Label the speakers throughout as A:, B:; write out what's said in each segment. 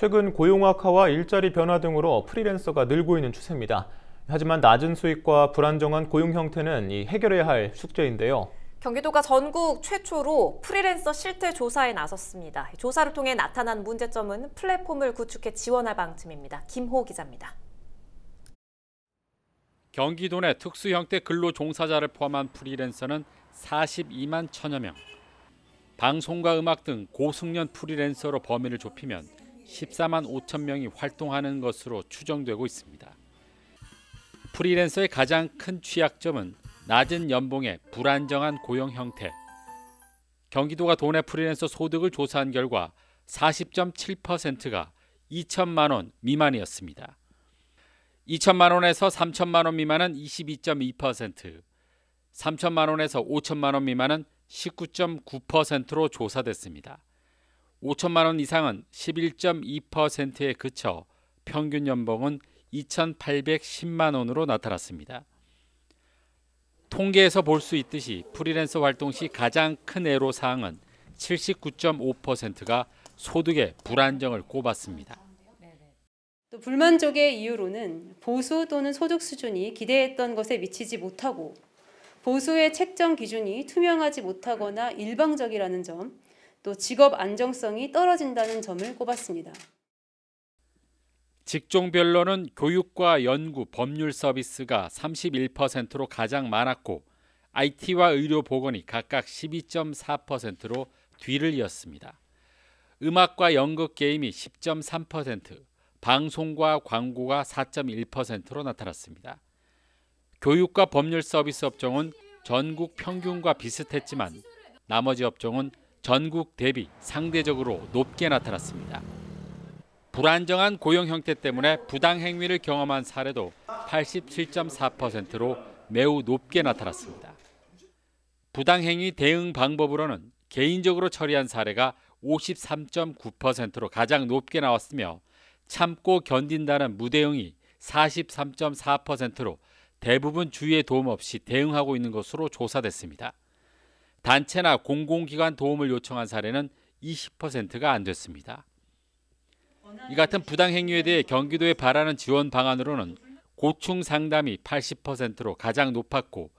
A: 최근 고용 악화와 일자리 변화 등으로 프리랜서가 늘고 있는 추세입니다. 하지만 낮은 수익과 불안정한 고용 형태는 이 해결해야 할 숙제인데요.
B: 경기도가 전국 최초로 프리랜서 실태 조사에 나섰습니다. 조사를 통해 나타난 문제점은 플랫폼을 구축해 지원할 방침입니다. 김호 기자입니다.
C: 경기도 내 특수 형태 근로 종사자를 포함한 프리랜서는 42만 천여 명. 방송과 음악 등 고숙련 프리랜서로 범위를 좁히면 14만 5천 명이 활동하는 것으로 추정되고 있습니다. 프리랜서의 가장 큰 취약점은 낮은 연봉의 불안정한 고용 형태. 경기도가 도내 프리랜서 소득을 조사한 결과 40.7%가 2천만 원 미만이었습니다. 2천만 원에서 3천만 원 미만은 22.2%, 3천만 원에서 5천만 원 미만은 19.9%로 조사됐습니다. 5천만 원 이상은 11.2%에 그쳐 평균 연봉은 2,810만 원으로 나타났습니다. 통계에서 볼 수 있듯이 프리랜서 활동 시 가장 큰 애로 사항은 79.5%가 소득의 불안정을 꼽았습니다.
D: 또 불만족의 이유로는 보수 또는 소득 수준이 기대했던 것에 미치지 못하고 보수의 책정 기준이 투명하지 못하거나 일방적이라는 점, 또 직업 안정성이 떨어진다는 점을 꼽았습니다.
C: 직종별로는 교육과 연구, 법률 서비스가 31%로 가장 많았고 IT와 의료 보건이 각각 12.4%로 뒤를 이었습니다. 음악과 연극 게임이 10.3%, 방송과 광고가 4.1%로 나타났습니다. 교육과 법률 서비스 업종은 전국 평균과 비슷했지만 나머지 업종은 전국 대비 상대적으로 높게 나타났습니다. 불안정한 고용 형태 때문에 부당 행위를 경험한 사례도 87.4%로 매우 높게 나타났습니다. 부당 행위 대응 방법으로는 개인적으로 처리한 사례가 53.9%로 가장 높게 나왔으며 참고 견딘다는 무대응이 43.4%로 대부분 주위의 도움 없이 대응하고 있는 것으로 조사됐습니다. 단체나 공공기관 도움을 요청한 사례는 20%가 안 됐습니다. 이 같은 부당 행위에 대해 경기도에 바라는 지원 방안으로는 고충 상담이 80%로 가장 높았고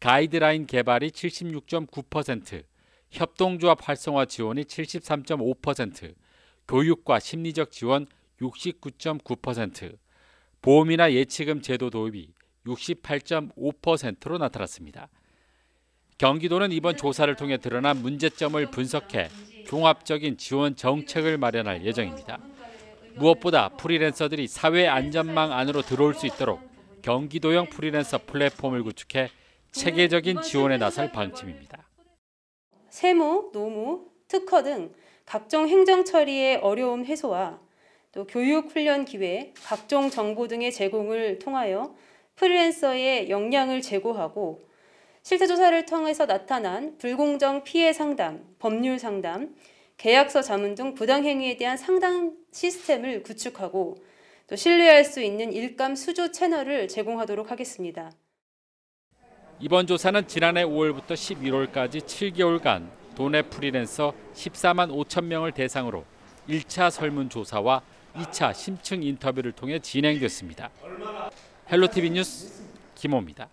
C: 가이드라인 개발이 76.9%, 협동조합 활성화 지원이 73.5%, 교육과 심리적 지원 69.9%, 보험이나 예치금 제도 도입이 68.5%로 나타났습니다. 경기도는 이번 조사를 통해 드러난 문제점을 분석해 종합적인 지원 정책을 마련할 예정입니다. 무엇보다 프리랜서들이 사회 안전망 안으로 들어올 수 있도록 경기도형 프리랜서 플랫폼을 구축해 체계적인 지원에 나설 방침입니다.
D: 세무, 노무, 특허 등 각종 행정 처리의 어려움 해소와 또 교육 훈련 기회, 각종 정보 등의 제공을 통하여 프리랜서의 역량을 제고하고 실태조사를 통해서 나타난 불공정 피해 상담, 법률 상담, 계약서 자문 등 부당행위에 대한 상담 시스템을 구축하고 또 신뢰할 수 있는 일감 수조 채널을 제공하도록 하겠습니다.
C: 이번 조사는 지난해 5월부터 11월까지 7개월간 도내 프리랜서 14만 5천 명을 대상으로 1차 설문조사와 2차 심층 인터뷰를 통해 진행됐습니다. 헬로티비 뉴스 김호입니다.